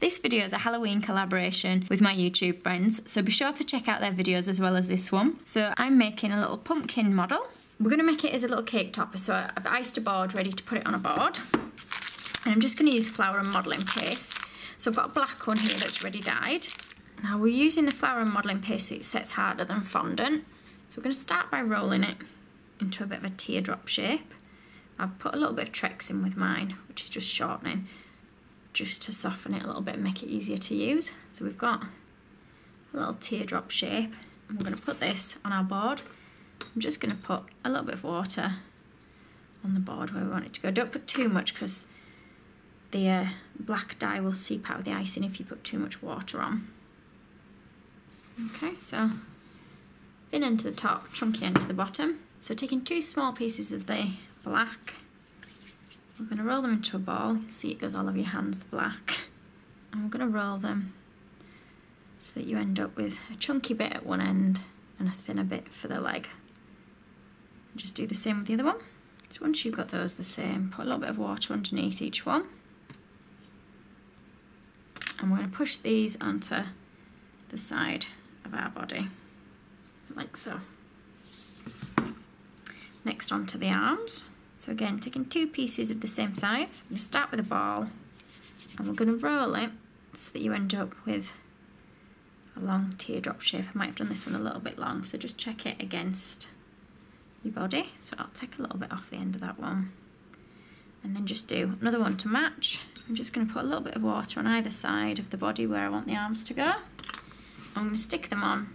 This video is a Halloween collaboration with my YouTube friends, so be sure to check out their videos as well as this one. So I'm making a little pumpkin model. We're going to make it as a little cake topper, so I've iced a board ready to put it on a board. And I'm just going to use flower and modelling paste. So I've got a black one here that's ready dyed. Now we're using the flower and modelling paste, it sets harder than fondant. So we're going to start by rolling it into a bit of a teardrop shape. I've put a little bit of Trex in with mine, which is just shortening, just to soften it a little bit and make it easier to use. So we've got a little teardrop shape. We're going to put this on our board. I'm just going to put a little bit of water on the board where we want it to go. Don't put too much because the uh, black dye will seep out of the icing if you put too much water on. Okay, so thin end to the top, chunky end to the bottom. So taking two small pieces of the black, we're going to roll them into a ball. You see it goes all over your hands, the black. And we're going to roll them so that you end up with a chunky bit at one end and a thinner bit for the leg. Just do the same with the other one. So once you've got those the same, put a little bit of water underneath each one. And we're going to push these onto the side of our body like so. Next onto the arms. So again, taking two pieces of the same size. I'm going to start with a ball and we're going to roll it so that you end up with a long teardrop shape. I might have done this one a little bit long, so just check it against your body. So I'll take a little bit off the end of that one. And then just do another one to match. I'm just going to put a little bit of water on either side of the body where I want the arms to go. I'm going to stick them on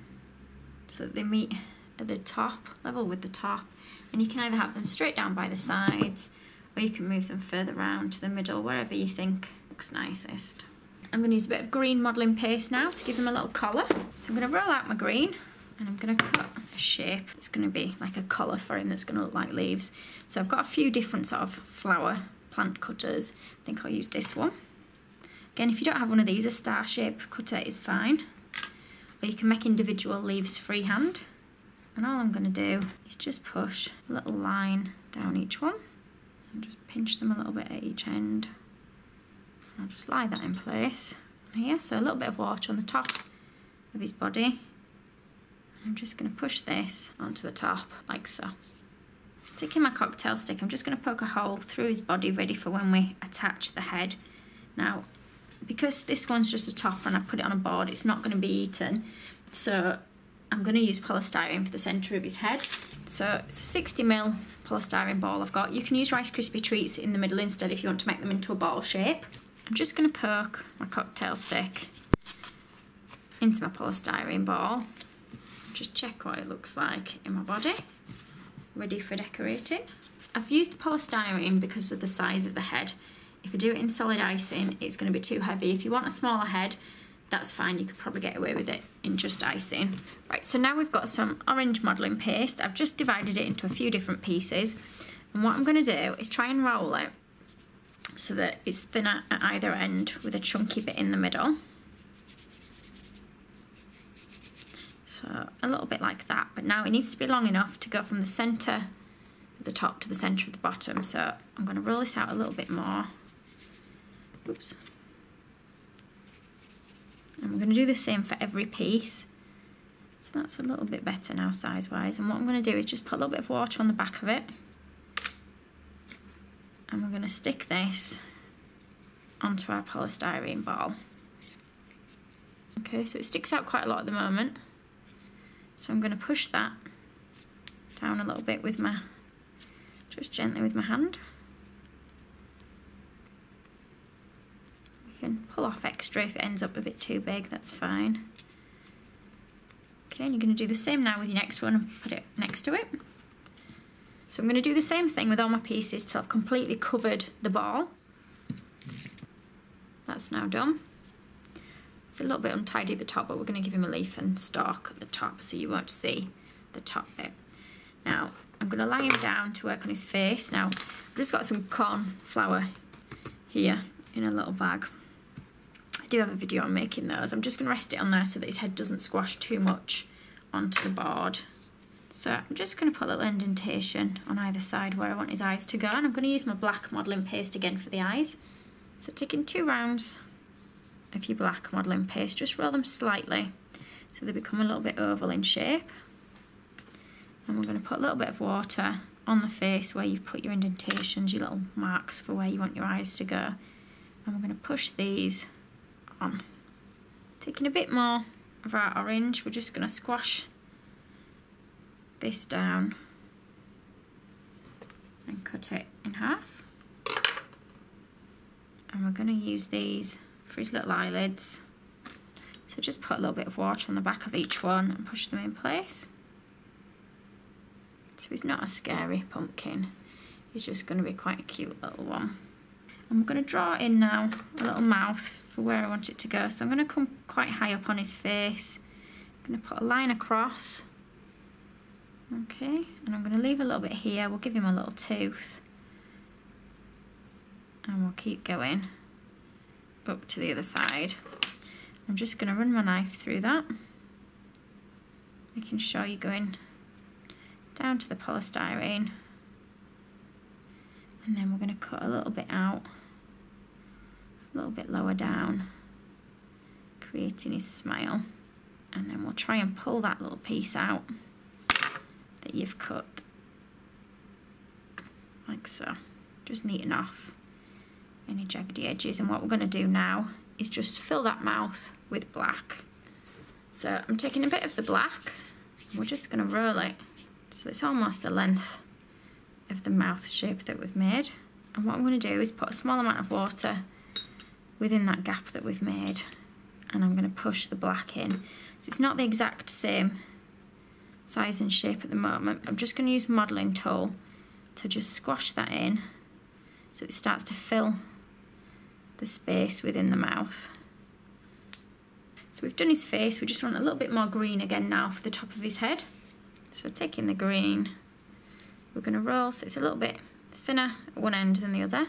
so that they meet at the top level with the top and you can either have them straight down by the sides or you can move them further round to the middle wherever you think looks nicest. I'm going to use a bit of green modelling paste now to give them a little collar. So I'm going to roll out my green and I'm going to cut a shape It's going to be like a collar for him that's going to look like leaves. So I've got a few different sort of flower plant cutters. I think I'll use this one. Again, if you don't have one of these, a star shape cutter is fine Or you can make individual leaves freehand. And all I'm going to do is just push a little line down each one and just pinch them a little bit at each end. I'll just lie that in place. Here, so a little bit of water on the top of his body. I'm just going to push this onto the top like so. Taking my cocktail stick, I'm just going to poke a hole through his body ready for when we attach the head. Now, because this one's just a topper and I put it on a board, it's not going to be eaten. So I'm going to use polystyrene for the centre of his head. So it's a 60ml polystyrene ball I've got. You can use Rice Krispie treats in the middle instead if you want to make them into a ball shape. I'm just going to poke my cocktail stick into my polystyrene ball. Just check what it looks like in my body. Ready for decorating. I've used the polystyrene because of the size of the head. If you do it in solid icing, it's going to be too heavy. If you want a smaller head, that's fine. You could probably get away with it in just icing. Right, so now we've got some orange modelling paste. I've just divided it into a few different pieces. And what I'm going to do is try and roll it so that it's thinner at either end with a chunky bit in the middle. So a little bit like that, but now it needs to be long enough to go from the centre of the top to the centre of the bottom. So I'm going to roll this out a little bit more. Oops. Going to do the same for every piece. So that's a little bit better now size-wise. And what I'm going to do is just put a little bit of water on the back of it. And we're going to stick this onto our polystyrene ball. Okay, so it sticks out quite a lot at the moment. So I'm going to push that down a little bit with my, just gently with my hand. Can pull off extra if it ends up a bit too big, that's fine. Okay, and you're going to do the same now with your next one and put it next to it. So I'm going to do the same thing with all my pieces till I've completely covered the ball. That's now done. It's a little bit untidy at the top, but we're going to give him a leaf and stalk at the top so you won't see the top bit. Now, I'm going to lie him down to work on his face. Now, I've just got some corn flour here in a little bag. I do have a video on making those. I'm just going to rest it on there so that his head doesn't squash too much onto the board. So I'm just going to put a little indentation on either side where I want his eyes to go. And I'm going to use my black modelling paste again for the eyes. So taking two rounds of your black modelling paste, just roll them slightly so they become a little bit oval in shape. And we're going to put a little bit of water on the face where you've put your indentations, your little marks for where you want your eyes to go. And we're going to push these on. Taking a bit more of our orange, we're just going to squash this down and cut it in half. And we're going to use these for his little eyelids. So just put a little bit of water on the back of each one and push them in place. So he's not a scary pumpkin. He's just going to be quite a cute little one. I'm going to draw in now a little mouth for where I want it to go. So I'm going to come quite high up on his face. I'm going to put a line across. Okay, and I'm going to leave a little bit here. We'll give him a little tooth. And we'll keep going up to the other side. I'm just going to run my knife through that, making sure you're going down to the polystyrene and then we're going to cut a little bit out. A little bit lower down. Creating his smile. And then we'll try and pull that little piece out that you've cut. Like so. Just neaten off any jaggedy edges. And what we're going to do now is just fill that mouth with black. So I'm taking a bit of the black. We're just going to roll it so it's almost the length of the mouth shape that we've made. And what I'm going to do is put a small amount of water within that gap that we've made. And I'm going to push the black in. So it's not the exact same size and shape at the moment. I'm just going to use modelling tool to just squash that in so it starts to fill the space within the mouth. So we've done his face, we just want a little bit more green again now for the top of his head. So taking the green, we're going to roll so it's a little bit thinner at one end than the other.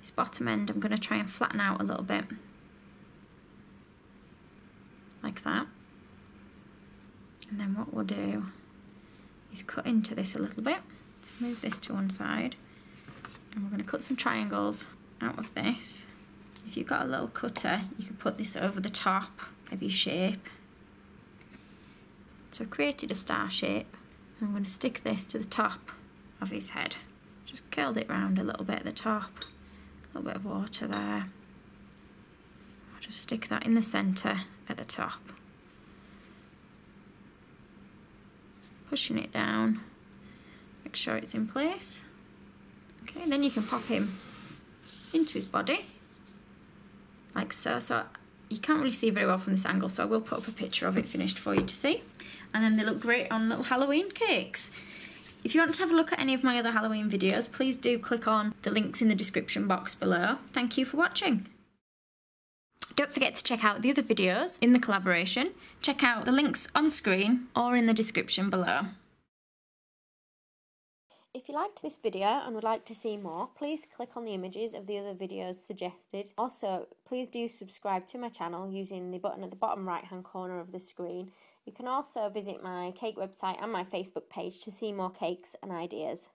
This bottom end I'm going to try and flatten out a little bit. Like that. And then what we'll do is cut into this a little bit. Let's move this to one side. And we're going to cut some triangles out of this. If you've got a little cutter, you can put this over the top of your shape. So I've created a star shape. I'm going to stick this to the top of his head. Just curled it round a little bit at the top. A little bit of water there. I'll just stick that in the centre at the top. Pushing it down. Make sure it's in place. Okay, then you can pop him into his body. Like so. So you can't really see very well from this angle, so I will put up a picture of it finished for you to see and then they look great on little Halloween cakes. If you want to have a look at any of my other Halloween videos, please do click on the links in the description box below. Thank you for watching. Don't forget to check out the other videos in the collaboration. Check out the links on screen or in the description below. If you liked this video and would like to see more, please click on the images of the other videos suggested. Also, please do subscribe to my channel using the button at the bottom right hand corner of the screen you can also visit my cake website and my Facebook page to see more cakes and ideas.